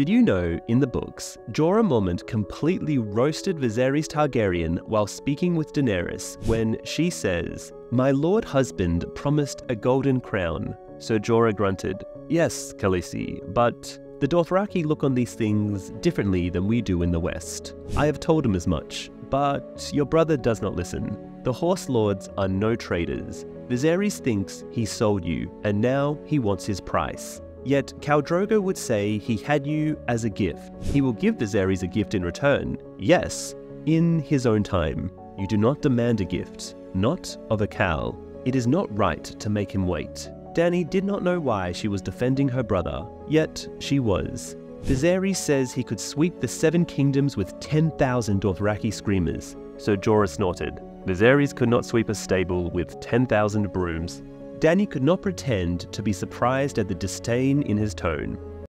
Did you know, in the books, Jorah Mormont completely roasted Viserys Targaryen while speaking with Daenerys when she says, My lord husband promised a golden crown. So Jorah grunted, Yes, Khaleesi, but the Dothraki look on these things differently than we do in the West. I have told him as much, but your brother does not listen. The Horse Lords are no traders. Viserys thinks he sold you, and now he wants his price. Yet Khal Drogo would say he had you as a gift. He will give Viserys a gift in return, yes, in his own time. You do not demand a gift, not of a Khal. It is not right to make him wait. Dany did not know why she was defending her brother, yet she was. Viserys says he could sweep the Seven Kingdoms with 10,000 Dothraki screamers, so Jorah snorted. Viserys could not sweep a stable with 10,000 brooms. Dany could not pretend to be surprised at the disdain in his tone.